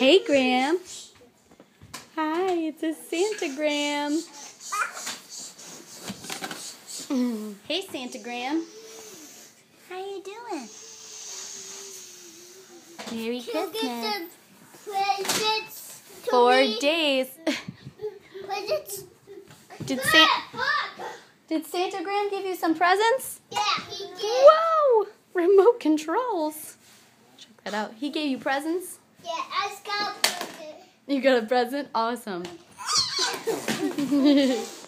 Hey, Graham. Hi, it's a Santa Graham. Mm. Hey, Santa Graham. How are you doing? Merry You Christmas. presents to Four me. days. Presents. Did San Did Santa Graham give you some presents? Yeah, he did. Whoa! Remote controls. Check that out. He gave you presents? Yeah, I got presents. You got a present? Awesome.